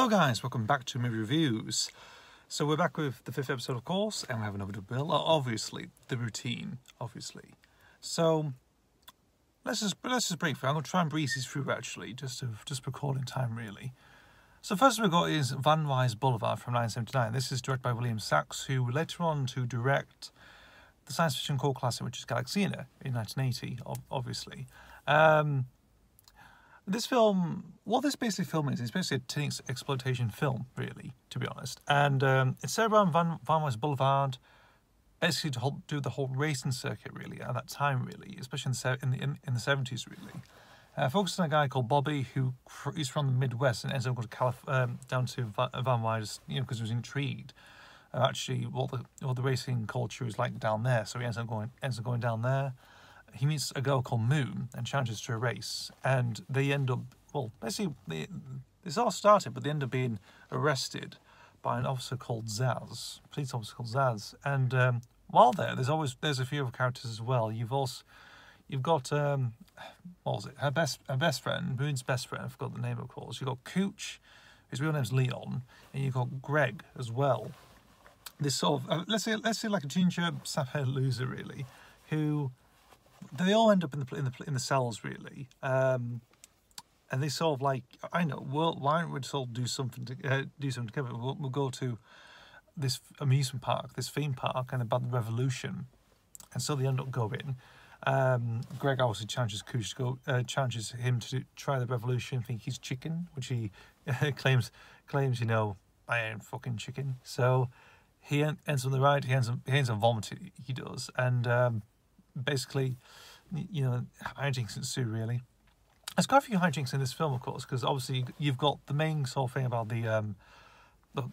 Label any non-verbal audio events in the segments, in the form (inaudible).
Hello guys, welcome back to movie reviews. So we're back with the fifth episode of course, and we have another bill. Obviously, the routine, obviously. So let's just let's just briefly. I'm gonna try and breeze these through actually, just to just recording time really. So first we've got is Van Nuys Boulevard from 1979. This is directed by William Sachs, who later on to direct the science fiction core classic, which is Galaxina in 1980, obviously. Um, this film, what this basically film is, is basically a teen exploitation film, really, to be honest. And um, it's set around Van, Van Nuys Boulevard, basically to do the whole racing circuit, really, at that time, really, especially in the, in the, in, the 70s, really. Uh, focused on a guy called Bobby who is from the Midwest and ends up going to Calif- um, down to Van, Nuys, you know, because he was intrigued uh, actually what the what the racing culture is like down there. So he ends up going ends up going down there he meets a girl called Moon and challenges to a race, and they end up well. Basically, this all started, but they end up being arrested by an officer called Zaz, police officer called Zaz. And um, while there, there's always there's a few other characters as well. You've also you've got um, what was it? Her best her best friend, Moon's best friend. I forgot the name of course. You've got Cooch, his real name's Leon, and you've got Greg as well. This sort of uh, let's say let's say like a ginger sapphire loser really, who they all end up in the in the in the cells really, um, and they sort of like I know. Well, why don't we sort of do something to uh, do something together? We'll, we'll go to this amusement park, this theme park, and about the revolution, and so they end up going. Um, Greg obviously challenges Cooch to go, uh, challenges him to try the revolution, think he's chicken, which he (laughs) claims claims you know I ain't fucking chicken. So he ends on the right. He ends up he ends up vomiting. He does, and um, basically, you know, hijinks ensue really. There's quite a few hijinks in this film, of course, because obviously you've got the main sort of thing about the um, the,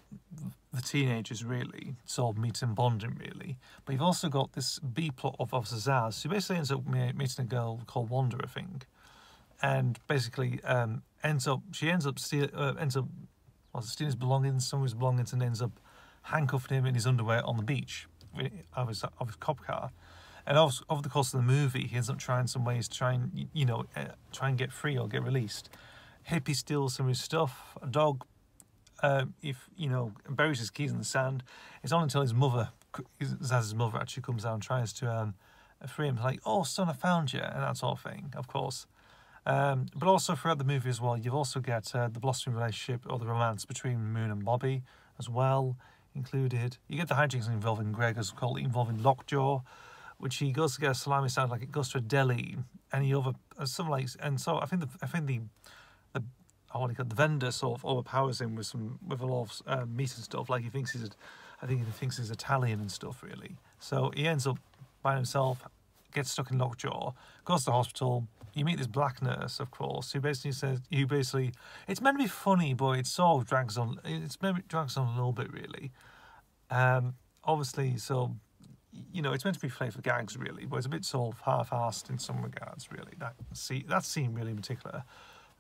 the teenagers really sort of meeting bonding really, but you've also got this B plot of Officer Zaz, who basically ends up meeting a girl called Wanda, I think, and basically um, ends up she ends up steal, uh, ends up well, stealing his belongings, some of his belongings, and ends up handcuffing him in his underwear on the beach of his of his cop car. And over, the course of the movie, he ends up trying some ways to try and, you know, uh, try and get free or get released. Hippie steals some of his stuff. A dog, uh, if, you know, buries his keys in the sand. It's not until his mother, Zaz's mother, actually comes out and tries to um, free him. like, oh, son, I found you, and that sort of thing, of course. Um, but also throughout the movie as well, you've also got uh, the blossoming relationship or the romance between Moon and Bobby as well included. You get the hijinks involving Greg as well, involving Lockjaw, which he goes to get a salami sandwich, like it goes to a deli, and he over uh, some like, and so I think the I think the the what he got the vendor sort of overpowers him with some with a lot of uh, meat and stuff. Like he thinks he's, I think he thinks he's Italian and stuff really. So he ends up by himself, gets stuck in lockjaw, goes to the hospital. You meet this black nurse, of course, who basically says, "You basically, it's meant to be funny, but it sort of drags on. It's maybe drags on a little bit, really. Um, obviously, so you know, it's meant to be played for gags, really, but it's a bit sort of half-assed in some regards, really. That see that scene really in particular,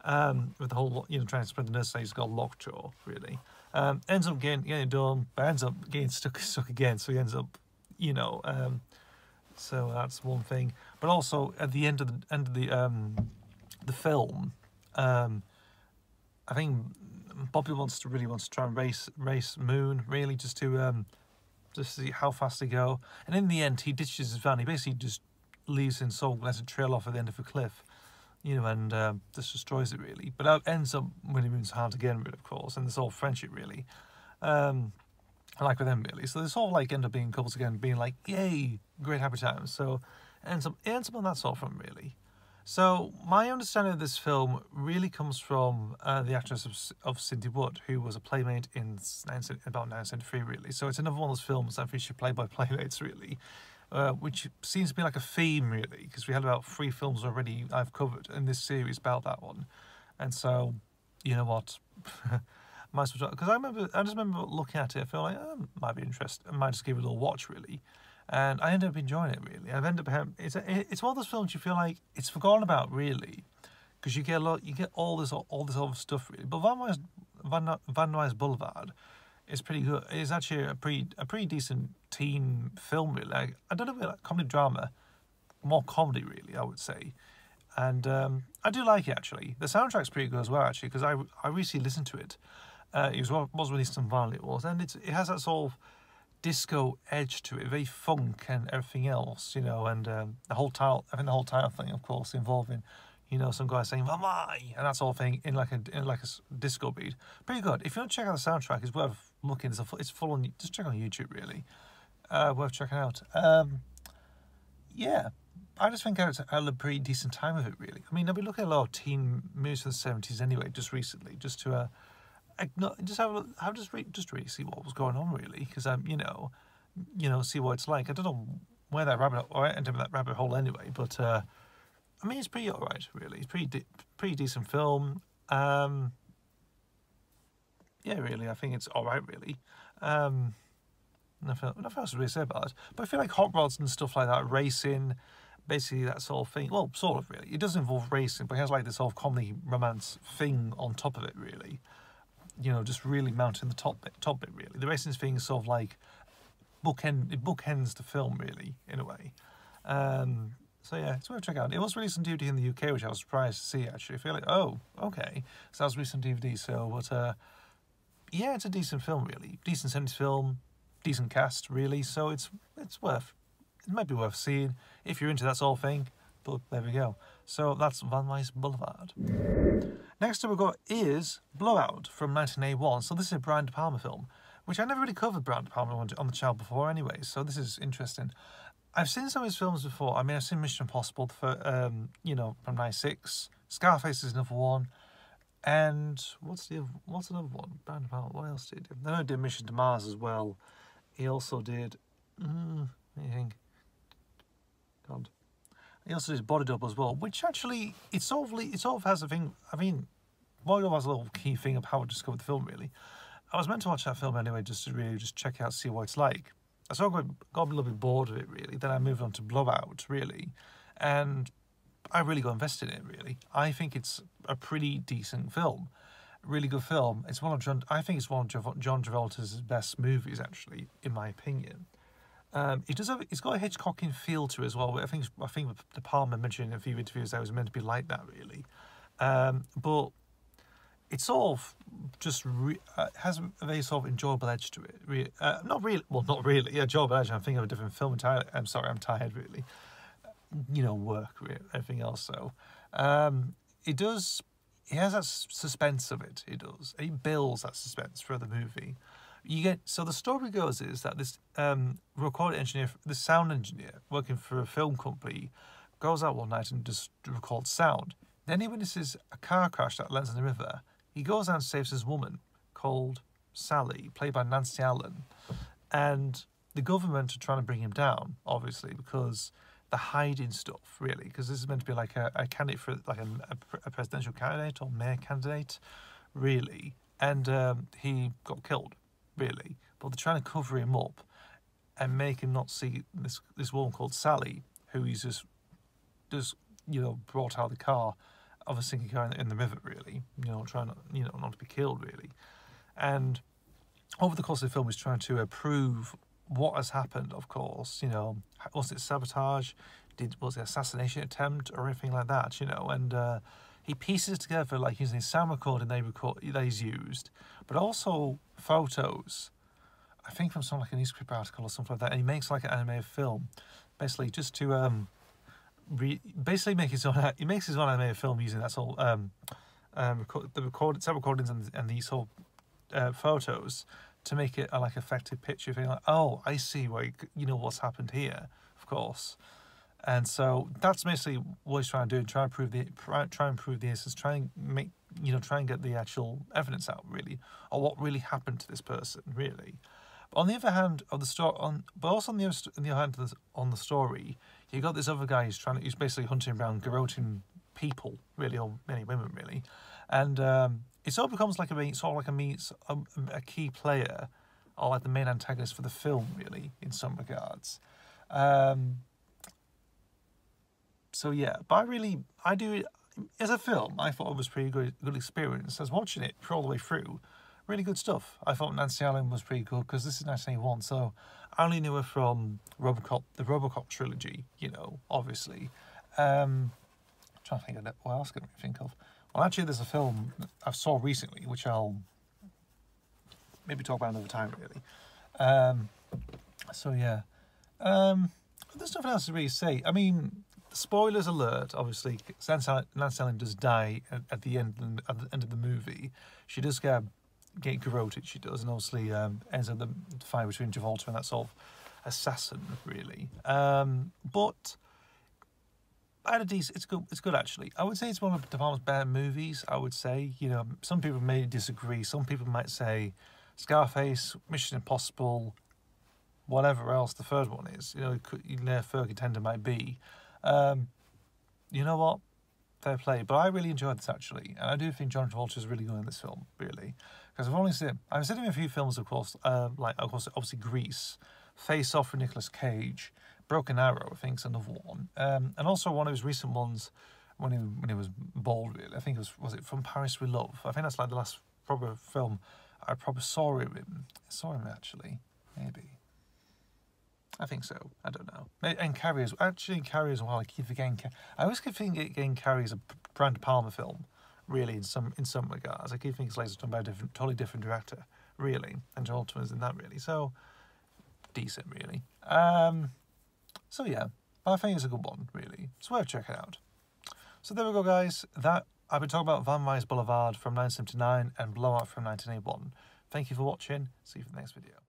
um, with the whole, you know, trying to spread the nurse he's got lockjaw, really. Um, ends up getting getting it done, but ends up getting stuck (laughs) stuck again. So he ends up, you know, um, so that's one thing. But also at the end of the end of the um, the film, um, I think Bobby wants to really wants to try and race race Moon, really, just to um, to see how fast they go. And in the end, he ditches his van. He basically just leaves in Seoul, lets it trail off at the end of a cliff, you know, and uh, just destroys it really. But that ends up winning Moon's heart again, of course, and this whole friendship really. Um, like with them really. So sort of like end up being couples again, being like, yay, great happy times. So ends up, ends up on that sort of front really. So my understanding of this film really comes from uh, the actress of, of Cindy Wood, who was a playmate in 19, about 1973, really. So it's another one of those films that feature play by (laughs) playmates, really, uh, which seems to be like a theme, really, because we had about three films already I've covered in this series about that one. And so, you know what? (laughs) might as well because I remember I just remember looking at it. I feel like oh, might be interested. I might just give it a little watch really and I ended up enjoying it really. I've ended up having, it's a, it's one of those films you feel like it's forgotten about really, because you get a lot, you get all this all this other stuff really. But Van Nuys Van, Nuys Boulevard is pretty good. It's actually a pretty a pretty decent teen film really. Like, I don't know, like comedy drama, more comedy really. I would say. And um, I do like it actually. The soundtrack's pretty good as well actually because I, I recently listened to it Uh, it was was released on vinyl. It was, and it has that sort of disco edge to it, very funk and everything else, you know. And um, the whole title, I think the whole title thing, of course, involving, you know, some guy saying "Mama," and that sort of thing in like a in like a disco beat. Pretty good. If you want to check out the soundtrack, it's worth looking. It's, a, it's full on. Just check on YouTube, really. Uh, worth checking out. Um, yeah, I just think I had a pretty decent time of it, really. I mean, I've been looking at a lot of teen movies from the seventies anyway, just recently, just to uh, just have a look, have just re- just really see what was going on, really, because I'm, um, you know, you know, see what it's like. I don't know where that rabbit or I ended that rabbit hole anyway, but uh, I mean, it's pretty alright, really. It's pretty de- pretty decent film. Um, yeah, really, I think it's alright, really. Um, nothing, nothing else to really say about it. But I feel like hot rods and stuff like that, racing basically that sort of thing. Well, sort of really. It does involve racing, but it has like this sort of comedy romance thing on top of it, really. You know, just really mounting the top bit, top bit really. The racing thing is sort of like bookend. It bookends the film really in a way. Um, so yeah, it's worth checking out. It was released on DVD in the UK, which I was surprised to see actually. I feel like, oh, okay, so that was on DVD. So, but uh, yeah, it's a decent film really, decent 70s film, decent cast really. So it's it's worth it might be worth seeing if you're into that sort of thing. But there we go. So that's Van Nuys Boulevard. Next up we've got is Blowout from 1981. So this is a Brian De Palma film, which I never really covered Brian De Palma on, the channel before anyway. So this is interesting. I've seen some of his films before. I mean, I've seen Mission Impossible, for, um, you know, from '96. Scarface is another one. And what's the what's another one? Brian De Palma. What else did he do? Then I did Mission to Mars as well. He also did. Mm, I think God. He also did Body Double as well, which actually it sort of it sort of has a thing. I mean, Body Double has a little key thing of how I discovered the film. Really, I was meant to watch that film anyway, just to really just check out, see what it's like. I sort of got, a little bit bored of it really. Then I moved on to Blowout really, and I really got invested in it. Really, I think it's a pretty decent film, really good film. It's one of John. I think it's one of John Travolta's best movies, actually, in my opinion. Um, it does have, it's got a Hitchcockian feel to it as well. I think I think De Palma mentioned in a few interviews that it was meant to be like that, really. Um, but it's sort of just re, uh, has a very sort of enjoyable edge to it. Re, uh, not really, well, not really. Yeah, enjoyable edge. I'm thinking of a different film entirely. I'm sorry, I'm tired, really. You know, work, everything else. So um, it does. It has that suspense of it. It does. It builds that suspense for the movie you get so the story goes is that this um, recording engineer, the sound engineer working for a film company, goes out one night and just records sound. Then he witnesses a car crash that lands in the river. He goes out and saves his woman called Sally, played by Nancy Allen, and the government are trying to bring him down, obviously, because they're hiding stuff, really, because this is meant to be like a, a candidate for like a, a, presidential candidate or mayor candidate, really, and um, he got killed really, but they're trying to cover him up and make him not see this this woman called Sally, who he's just just you know brought out of the car of a sinking car in the river, really, you know, trying not you know not to be killed, really, and over the course of the film, he's trying to prove what has happened. Of course, you know, was it sabotage? Did was it assassination attempt or anything like that? You know, and uh, he pieces together like using sound recording they record that he's used, but also photos. I think from some like a newspaper article or something like that, and he makes like an animated film, basically just to um, re- basically make his own. He makes his own animated film using that of um, um, record, the recorded set recordings and, and these of uh, photos to make it a like effective picture. Feeling like, oh, I see where you know what's happened here, of course. And so that's basically what he's trying to do, try and prove the try and prove the innocence, try and make you know try and get the actual evidence out really, or what really happened to this person really. But on the other hand of the story, on but also on the other, on the other hand the, on the story, you got this other guy who's trying, who's basically hunting around, garroting people really, or many women really, and um, it sort of becomes like a sort of like a meets a, a key player, or like the main antagonist for the film really in some regards. Um, so yeah, but I really, I do, as a film, I thought it was pretty good, good experience. I was watching it all the way through, really good stuff. I thought Nancy Allen was pretty good because this is 1981, so I only knew her from Robocop, the Robocop trilogy, you know, obviously. Um, I'm trying to think of what else can I think of. Well, actually, there's a film I saw recently, which I'll maybe talk about another time, really. Um, so yeah, um, there's nothing else to really say. I mean, spoilers alert. Obviously, Nancy Allen does die at, at, the end at the end of the movie. She does get get garroted. She does, and obviously um, ends up the fight between Travolta and that sort of assassin, really. Um, but had a decent. It's good. It's good actually. I would say it's one of De Palma's better movies. I would say. You know, some people may disagree. Some people might say Scarface, Mission Impossible, whatever else the third one is. You know, you know, third contender might be. Um, you know what? Fair play. But I really enjoyed this actually, and I do think John Travolta is really good in this film. Really, because I've only seen I've seen him in a few films, of course. Uh, like of course, obviously Grease, Face Off with Nicolas Cage. Broken Arrow, I think, is another one, um, and also one of his recent ones when he when he was bald. Really, I think it was was it from Paris with Love. I think that's like the last proper film I probably saw him. In. I saw him actually, maybe. I think so. I don't know. And Carrie as actually Carrie as well. I keep forgetting. I always keep thinking Carrie is a Brian De Palma film, really in some in some regards. I keep thinking it's like done by a different, totally different director, really, and John is in that really. So decent, really. Um, so yeah, But I think it's a good one, really. It's worth checking out. So there we go, guys. That I've been talking about Van Nuys Boulevard from 1979 and Blowout from 1981. Thank you for watching. See you for the next video.